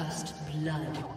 First blood.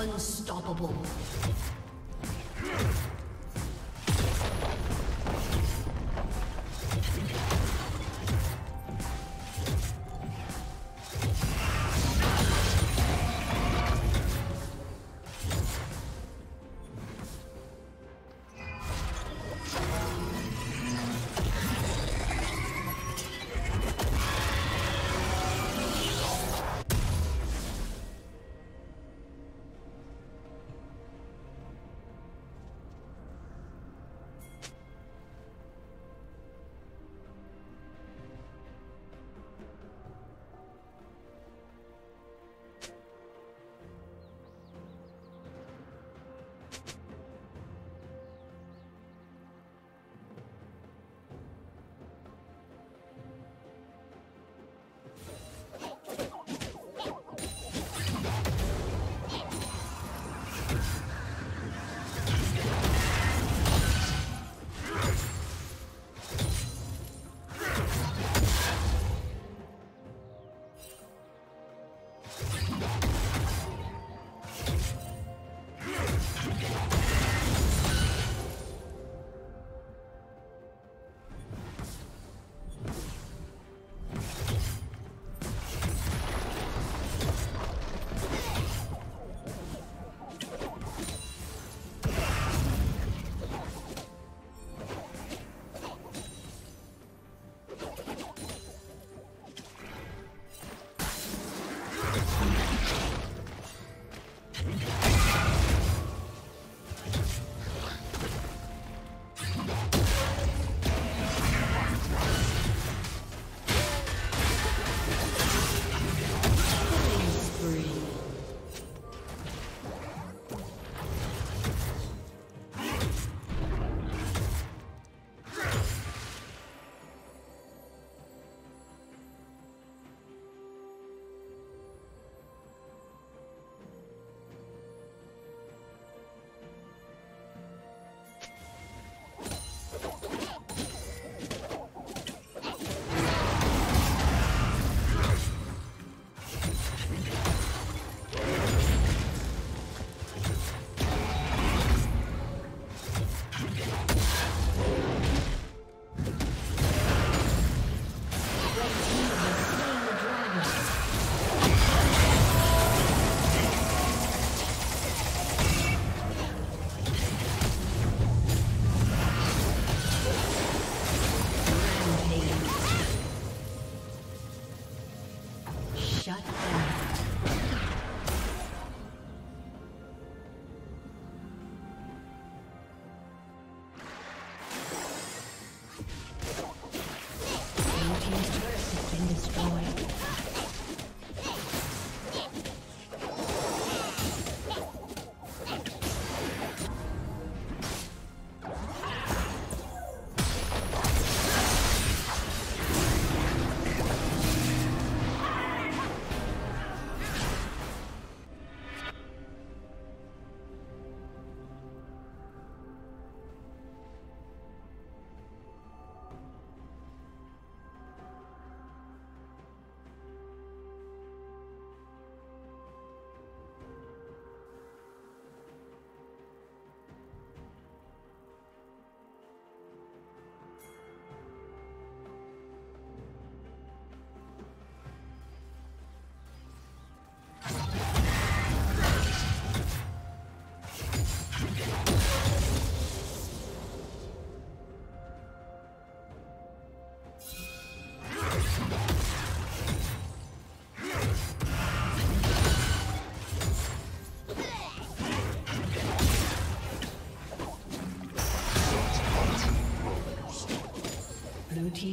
Unstoppable.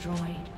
Destroyed.